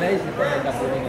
né? também da